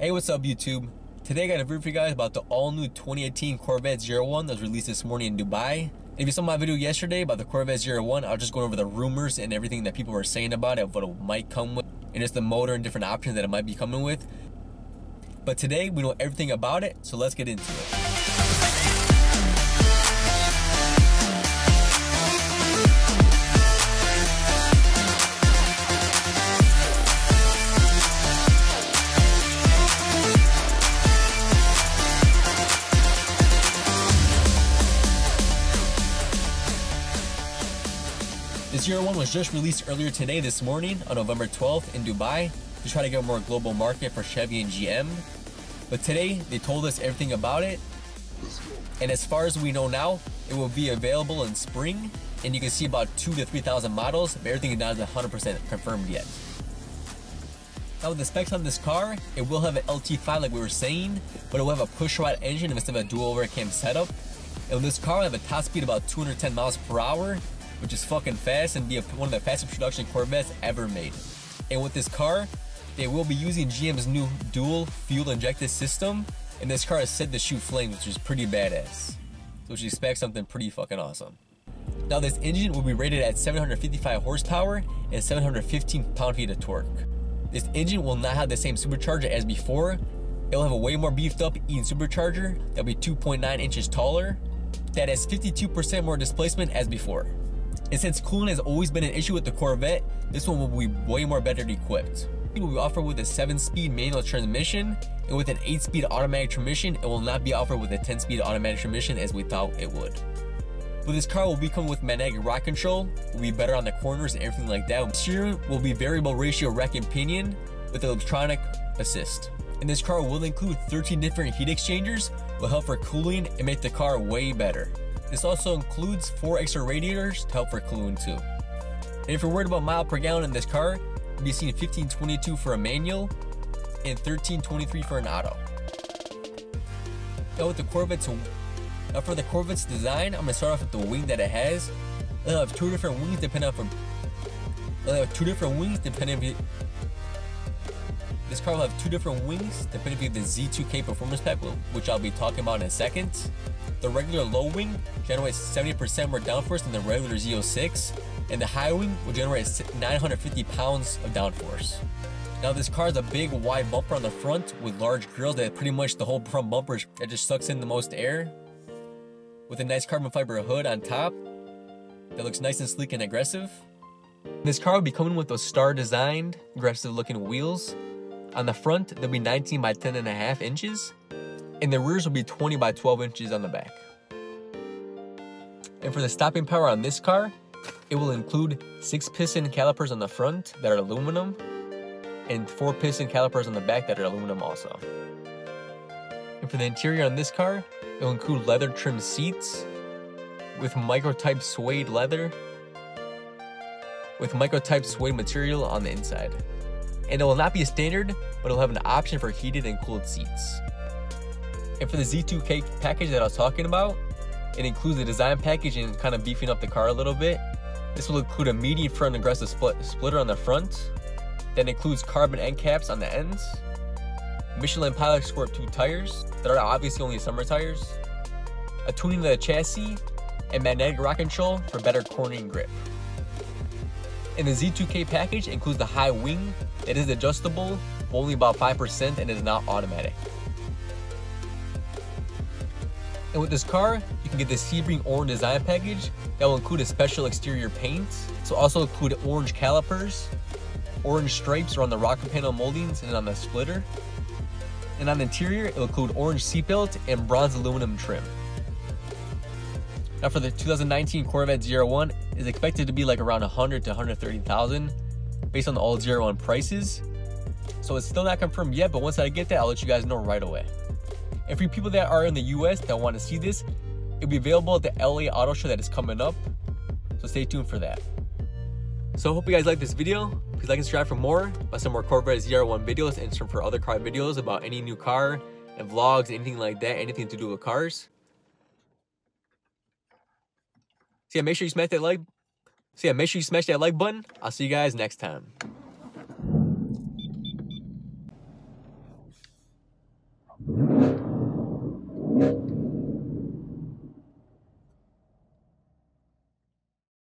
Hey, what's up YouTube? Today I got a video for you guys about the all-new 2018 Corvette ZR1 that was released this morning in Dubai. If you saw my video yesterday about the Corvette ZR1, I was just going over the rumors and everything that people were saying about it, what it might come with, and just the motor and different options that it might be coming with. But today we know everything about it, so let's get into it. This ZR1 was just released earlier today, this morning, on November 12th in Dubai, to try to get a more global market for Chevy and GM. But today, they told us everything about it. And as far as we know now, it will be available in spring, and you can see about two to 3,000 models, but everything is not 100% confirmed yet. Now with the specs on this car, it will have an LT5 like we were saying, but it will have a push-rod engine instead of a dual overcam setup. And this car will have a top speed of about 210 miles per hour, which is fucking fast and be a, one of the fastest production Corvettes ever made. And with this car, they will be using GM's new dual fuel injected system, and this car is set to shoot flames, which is pretty badass. So expect something pretty fucking awesome. Now this engine will be rated at 755 horsepower and 715 pound-feet of torque. This engine will not have the same supercharger as before. It'll have a way more beefed up Eaton supercharger that'll be 2.9 inches taller, that has 52% more displacement as before. And since cooling has always been an issue with the Corvette, this one will be way more better equipped. It will be offered with a 7-speed manual transmission, and with an 8-speed automatic transmission, it will not be offered with a 10-speed automatic transmission as we thought it would. But this car will be coming with magnetic ride control, will be better on the corners and everything like that. Steering will be variable ratio rack and pinion with electronic assist. And this car will include 13 different heat exchangers, will help for cooling and make the car way better. This also includes four extra radiators to help for cooling too. And if you're worried about mile per gallon in this car, you'll be seeing 1522 for a manual and 1323 for an auto. Now with the Corvette's, now for the Corvette's design, I'm gonna start off with the wing that it has. It'll have two different wings depending on, it'll have two different wings depending this car will have two different wings depending on the ZTK performance pack, which I'll be talking about in a second. The regular low wing generates 70% more downforce than the regular Z06, and the high wing will generate 950 pounds of downforce. Now this car has a big wide bumper on the front with large grills that pretty much the whole front bumper that just sucks in the most air. With a nice carbon fiber hood on top that looks nice and sleek and aggressive. This car will be coming with those star designed aggressive looking wheels. On the front, they'll be 19 by 10 and a half inches and the rears will be 20 by 12 inches on the back. And for the stopping power on this car, it will include 6 piston calipers on the front that are aluminum, and 4 piston calipers on the back that are aluminum also. And for the interior on this car, it will include leather trimmed seats with microtype suede leather with microtype suede material on the inside. And it will not be a standard, but it will have an option for heated and cooled seats. And for the ZTK package that I was talking about, it includes a design package and kind of beefing up the car a little bit. This will include a medium front aggressive split, splitter on the front, that includes carbon end caps on the ends, Michelin Pilot Sport 2 tires that are obviously only summer tires, a tuning of the chassis, and magnetic rock control for better cornering grip. And the ZTK package includes the high wing that is adjustable, only about 5% and is not automatic. And with this car, you can get the Sebring Orange design package that will include a special exterior paint. So also include orange calipers, orange stripes around the rocker panel moldings and on the splitter. And on the interior, it will include orange seatbelt and bronze aluminum trim. Now for the 2019 Corvette ZR1 is expected to be like around 100 to 130,000 based on the all ZR1 prices. So it's still not confirmed yet, but once I get that, I'll let you guys know right away. And for people that are in the US that want to see this, it'll be available at the LA Auto Show that is coming up. So stay tuned for that. So I hope you guys like this video. Please like and subscribe for more about some more Corvette ZR1 videos and some for other car videos about any new car and vlogs, anything like that, anything to do with cars. So yeah, make sure you smash that like. So yeah, make sure you smash that like button. I'll see you guys next time.